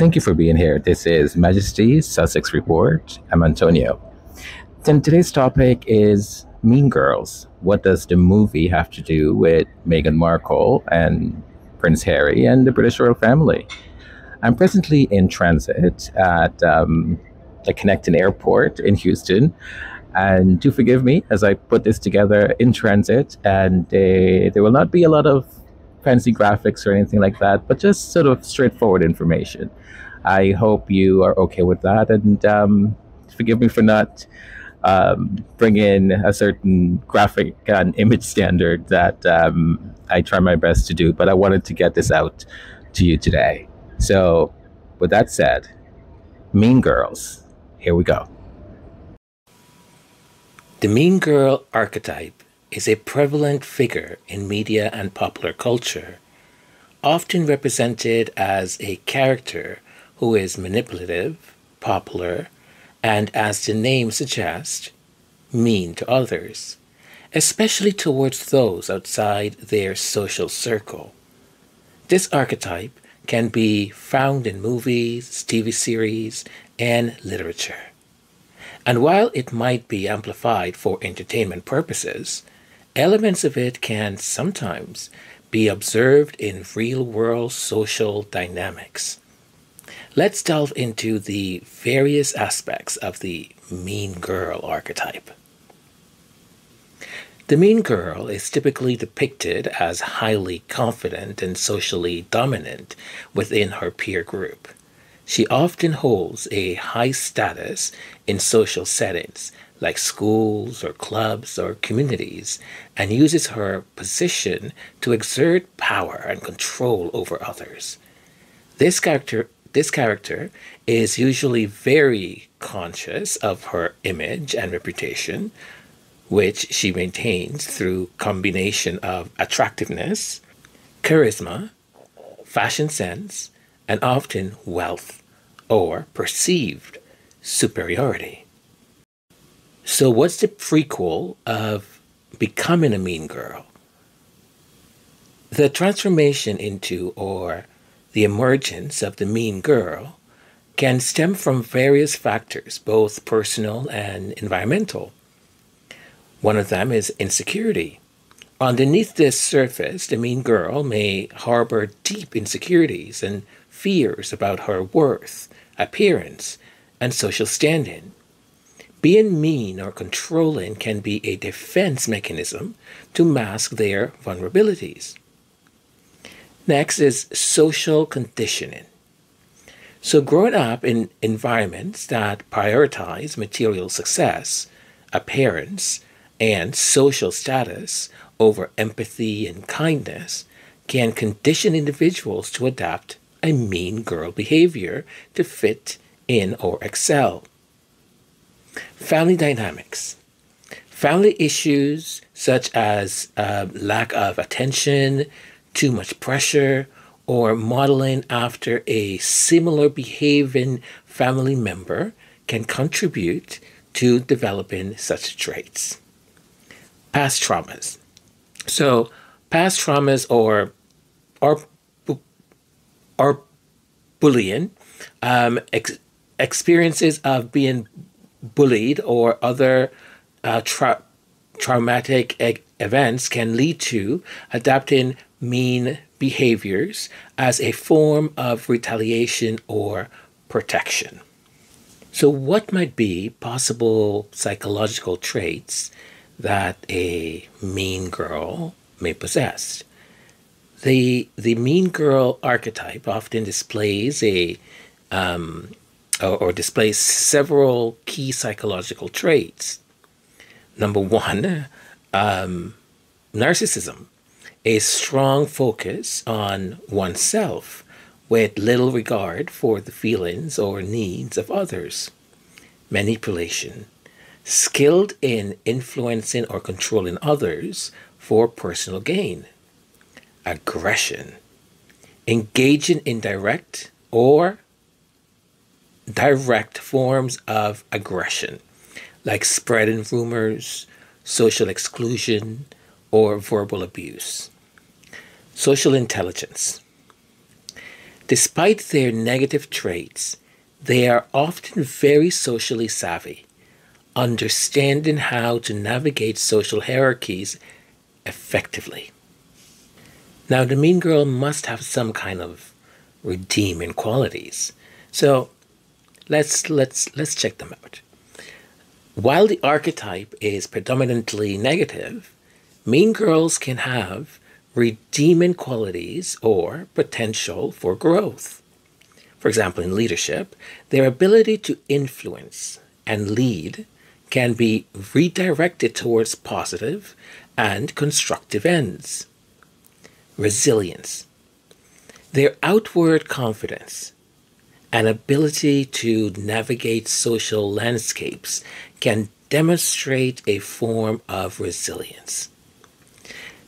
Thank you for being here. This is Majesty's Sussex Report. I'm Antonio. Then today's topic is Mean Girls. What does the movie have to do with Meghan Markle and Prince Harry and the British royal family? I'm presently in transit at um, the Connecting Airport in Houston. And do forgive me as I put this together in transit, and uh, there will not be a lot of fancy graphics or anything like that, but just sort of straightforward information. I hope you are okay with that, and um, forgive me for not um, bring in a certain graphic and image standard that um, I try my best to do, but I wanted to get this out to you today. So, with that said, Mean Girls, here we go. The mean girl archetype is a prevalent figure in media and popular culture, often represented as a character who is manipulative, popular, and as the name suggests, mean to others, especially towards those outside their social circle. This archetype can be found in movies, TV series, and literature. And while it might be amplified for entertainment purposes, elements of it can sometimes be observed in real world social dynamics. Let's delve into the various aspects of the mean girl archetype. The mean girl is typically depicted as highly confident and socially dominant within her peer group. She often holds a high status in social settings like schools or clubs or communities and uses her position to exert power and control over others. This character this character is usually very conscious of her image and reputation, which she maintains through combination of attractiveness, charisma, fashion sense, and often wealth or perceived superiority. So what's the prequel of becoming a mean girl? The transformation into or the emergence of the mean girl can stem from various factors, both personal and environmental. One of them is insecurity. Underneath this surface, the mean girl may harbor deep insecurities and fears about her worth, appearance, and social standing. Being mean or controlling can be a defense mechanism to mask their vulnerabilities. Next is social conditioning. So, growing up in environments that prioritize material success, appearance, and social status over empathy and kindness can condition individuals to adopt a mean girl behavior to fit in or excel. Family dynamics. Family issues such as uh, lack of attention, too much pressure, or modeling after a similar behaving family member can contribute to developing such traits. Past traumas. So, past traumas or or or bullying, um, ex- experiences of being bullied or other uh, tra- traumatic e- events can lead to adapting mean behaviors as a form of retaliation or protection. So, what might be possible psychological traits that a mean girl may possess? The, the mean girl archetype often displays a um, or, or displays several key psychological traits. Number one, um, narcissism a strong focus on oneself with little regard for the feelings or needs of others. Manipulation, skilled in influencing or controlling others for personal gain. Aggression, engaging in direct or direct forms of aggression, like spreading rumors, social exclusion, or verbal abuse. Social intelligence. Despite their negative traits, they are often very socially savvy, understanding how to navigate social hierarchies effectively. Now, the mean girl must have some kind of redeeming qualities. So let's let's let's check them out. While the archetype is predominantly negative, mean girls can have redeeming qualities or potential for growth. For example, in leadership, their ability to influence and lead can be redirected towards positive and constructive ends. Resilience. Their outward confidence and ability to navigate social landscapes can demonstrate a form of resilience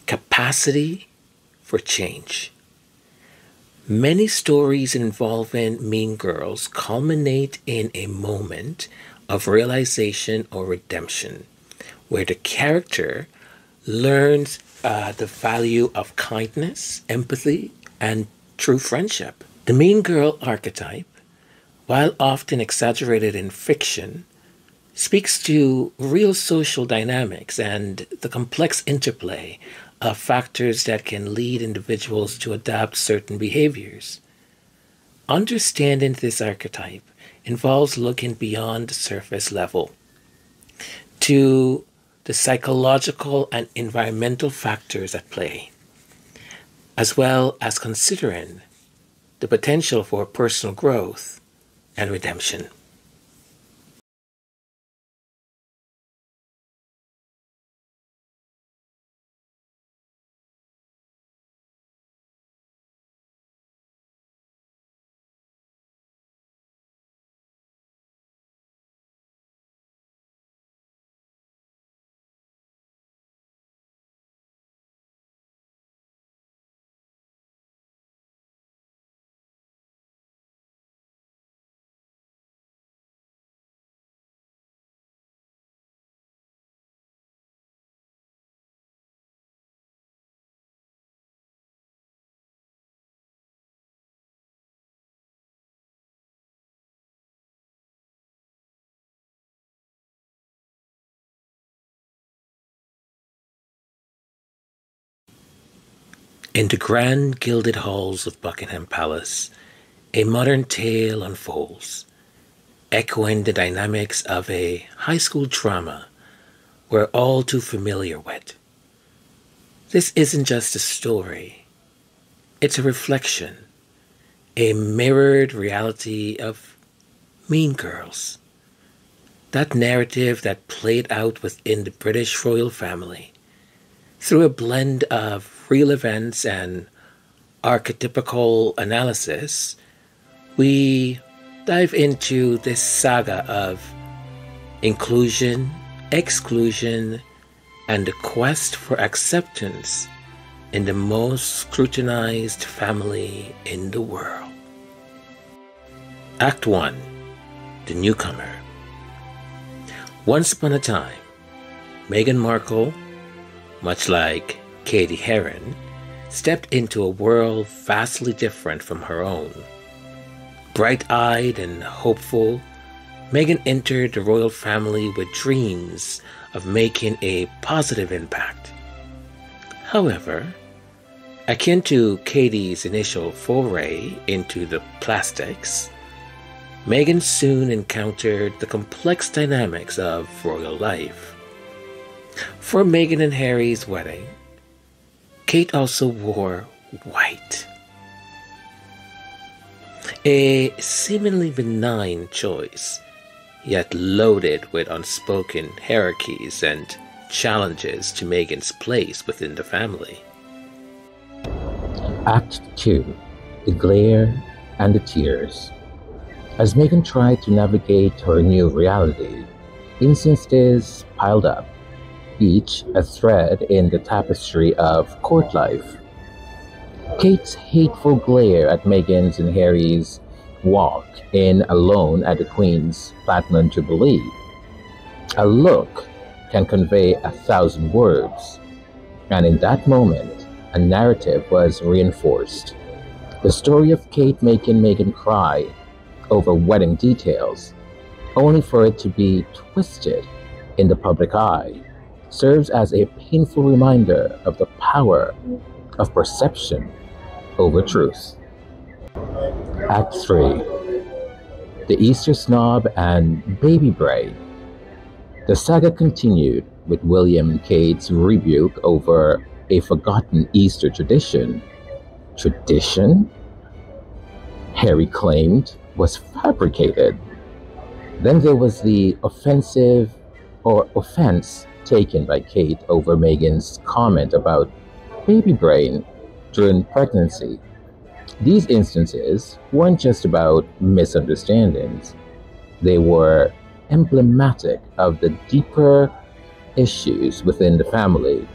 capacity for change. Many stories involving mean girls culminate in a moment of realization or redemption where the character learns uh, the value of kindness, empathy, and true friendship. The mean girl archetype, while often exaggerated in fiction, speaks to real social dynamics and the complex interplay of factors that can lead individuals to adopt certain behaviors. Understanding this archetype involves looking beyond the surface level to the psychological and environmental factors at play, as well as considering the potential for personal growth and redemption. In the grand gilded halls of Buckingham Palace, a modern tale unfolds, echoing the dynamics of a high school drama we're all too familiar with. This isn't just a story, it's a reflection, a mirrored reality of Mean Girls. That narrative that played out within the British royal family through a blend of real events and archetypical analysis, we dive into this saga of inclusion, exclusion, and the quest for acceptance in the most scrutinized family in the world. Act 1 The Newcomer. Once upon a time, Meghan Markle, much like Cady Heron, stepped into a world vastly different from her own. Bright eyed and hopeful, Meghan entered the royal family with dreams of making a positive impact. However, akin to Cady's initial foray into the plastics, Meghan soon encountered the complex dynamics of royal life. For Meghan and Harry's wedding, Kate also wore white. A seemingly benign choice, yet loaded with unspoken hierarchies and challenges to Meghan's place within the family. Act 2 The Glare and the Tears. As Meghan tried to navigate her new reality, instances piled up each a thread in the tapestry of court life. Kate's hateful glare at Meghan's and Harry's walk in alone at the Queen's Platinum Jubilee. A look can convey a thousand words, and in that moment, a narrative was reinforced. The story of Kate making Meghan cry over wedding details, only for it to be twisted in the public eye, serves as a painful reminder of the power of perception over truth. Act 3 The Easter Snob and Baby Brain. The saga continued with William and Kate's rebuke over a forgotten Easter tradition. Tradition? Harry claimed was fabricated. Then there was the offensive or offense taken by Kate over Meghan's comment about baby brain during pregnancy. These instances weren't just about misunderstandings, they were emblematic of the deeper issues within the family,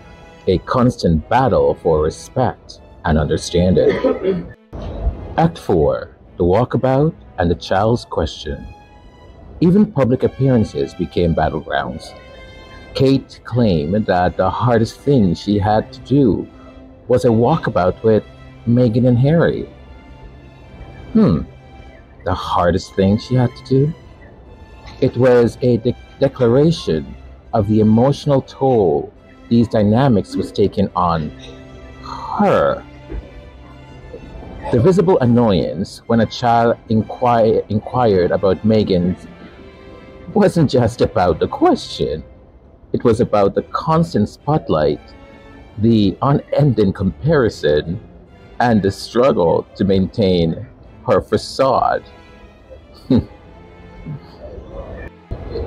a constant battle for respect and understanding. Act 4 The Walkabout and the Child's Question. Even public appearances became battlegrounds. Kate claimed that the hardest thing she had to do was a walkabout with Meghan and Harry. Hmm, the hardest thing she had to do? It was a de- declaration of the emotional toll these dynamics was taking on her. The visible annoyance when a child inquire, inquired about Meghan's wasn't just about the question, it was about the constant spotlight, the unending comparison, and the struggle to maintain her facade.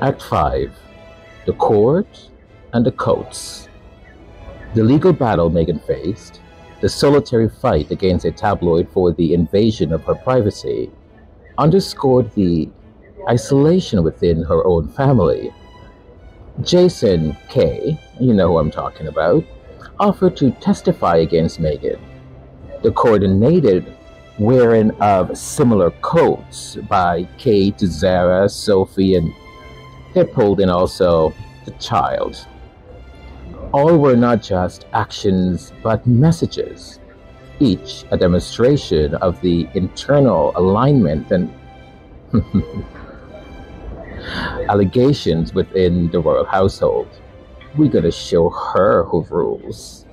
Act 5 The Court and the Coats. The legal battle Meghan faced, the solitary fight against a tabloid for the invasion of her privacy, underscored the isolation within her own family. Jason K., you know who I'm talking about, offered to testify against Meghan. The coordinated wearing of similar coats by Kate, Zara, Sophie, and pulled in also the child. All were not just actions, but messages, each a demonstration of the internal alignment and allegations within the royal household. We gotta show her who rules.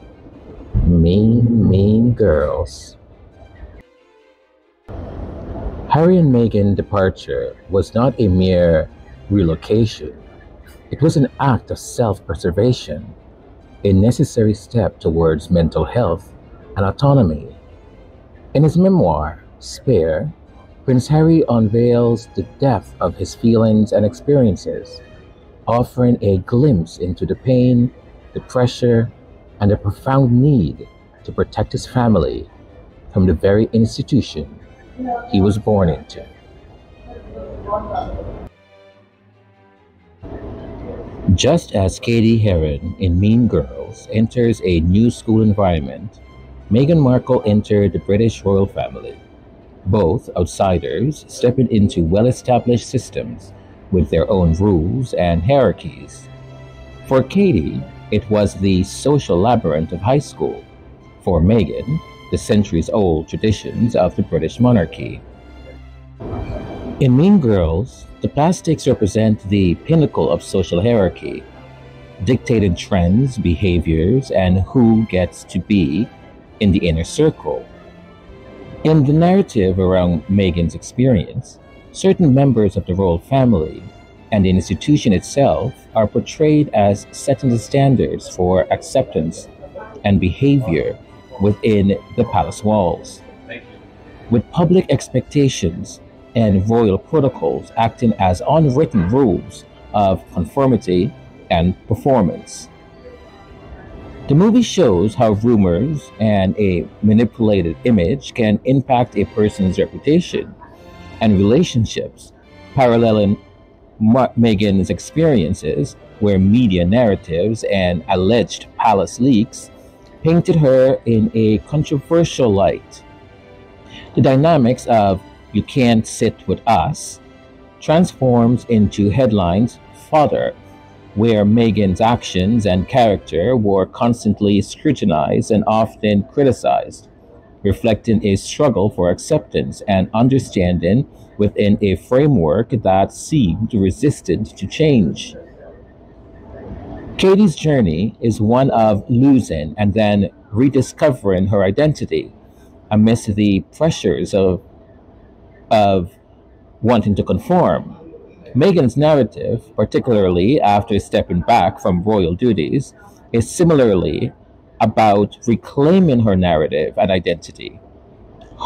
Mean, mean girls. Harry and Meghan's departure was not a mere relocation. It was an act of self preservation, a necessary step towards mental health and autonomy. In his memoir, Spare, Prince Harry unveils the depth of his feelings and experiences, offering a glimpse into the pain, the pressure, and the profound need to protect his family from the very institution he was born into. Just as Cady Heron in Mean Girls enters a new school environment, Meghan Markle entered the British royal family. Both outsiders stepping into well established systems with their own rules and hierarchies. For Cady, it was the social labyrinth of high school. For Meghan, the centuries old traditions of the British monarchy. In Mean Girls, the plastics represent the pinnacle of social hierarchy, dictating trends, behaviors, and who gets to be in the inner circle. In the narrative around Meghan's experience, certain members of the royal family and the institution itself are portrayed as setting the standards for acceptance and behavior within the palace walls. With public expectations and royal protocols acting as unwritten rules of conformity and performance. The movie shows how rumors and a manipulated image can impact a person's reputation and relationships, paralleling Meghan's experiences where media narratives and alleged palace leaks painted her in a controversial light. The dynamics of you Can't Sit With Us transforms into headlines fodder, where Meghan's actions and character were constantly scrutinized and often criticized. reflecting a struggle for acceptance and understanding within a framework that seemed resistant to change. Cady's journey is one of losing and then rediscovering her identity amidst the pressures of, of wanting to conform. Meghan's narrative, particularly after stepping back from royal duties, is similarly about reclaiming her narrative and identity.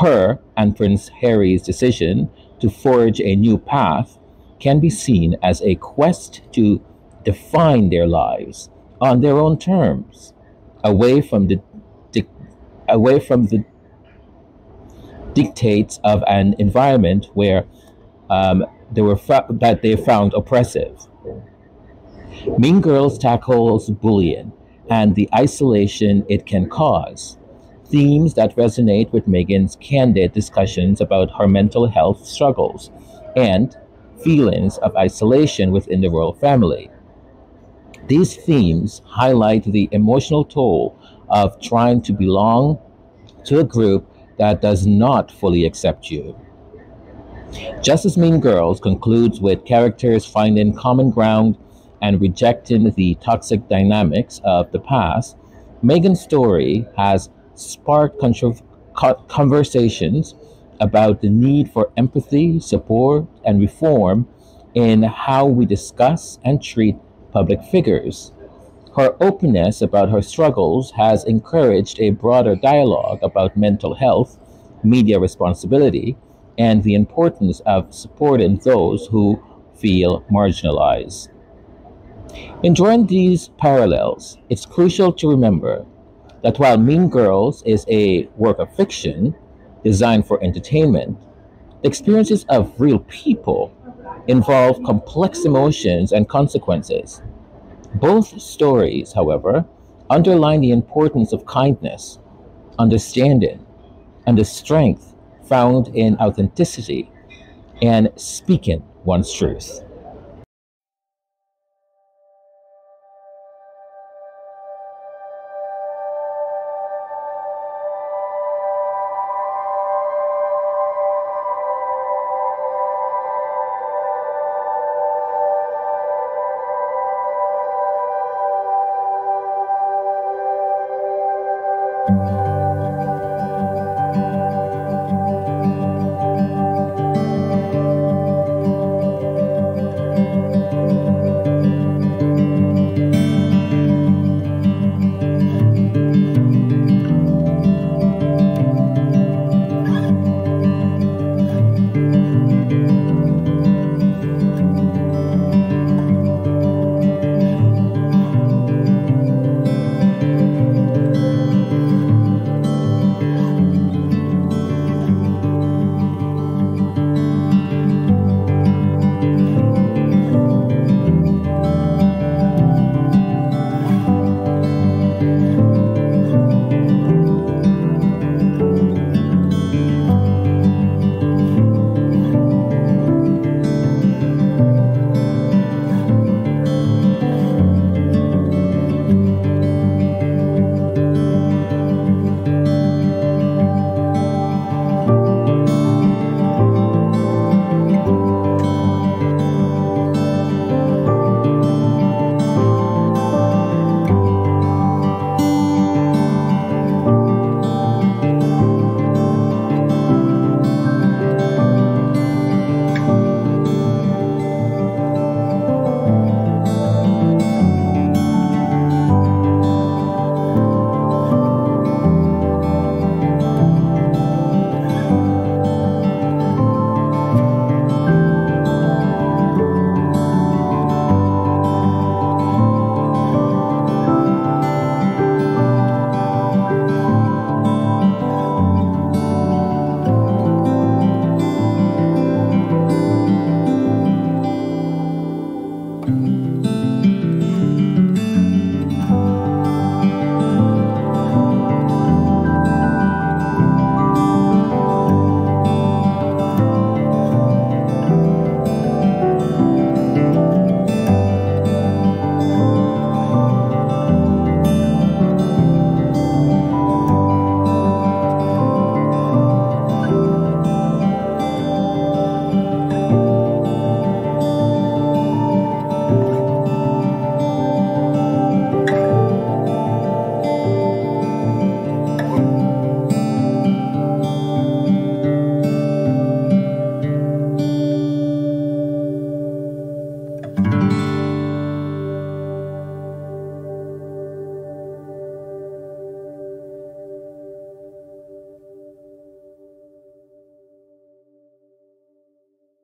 Her and Prince Harry's decision to forge a new path can be seen as a quest to define their lives on their own terms, away from the away from the dictates of an environment where um, they were that they found oppressive. Mean Girls tackles bullying and the isolation it can cause, themes that resonate with Meghan's candid discussions about her mental health struggles and feelings of isolation within the royal family. These themes highlight the emotional toll of trying to belong to a group that does not fully accept you. Just as Mean Girls concludes with characters finding common ground and rejecting the toxic dynamics of the past, Meghan's story has sparked conversations about the need for empathy, support, and reform in how we discuss and treat public figures. Her openness about her struggles has encouraged a broader dialogue about mental health, media responsibility, and the importance of supporting those who feel marginalized. In drawing these parallels, it's crucial to remember that while Mean Girls is a work of fiction designed for entertainment, the experiences of real people involve complex emotions and consequences. Both stories, however, underline the importance of kindness, understanding, and the strength found in authenticity and speaking one's truth.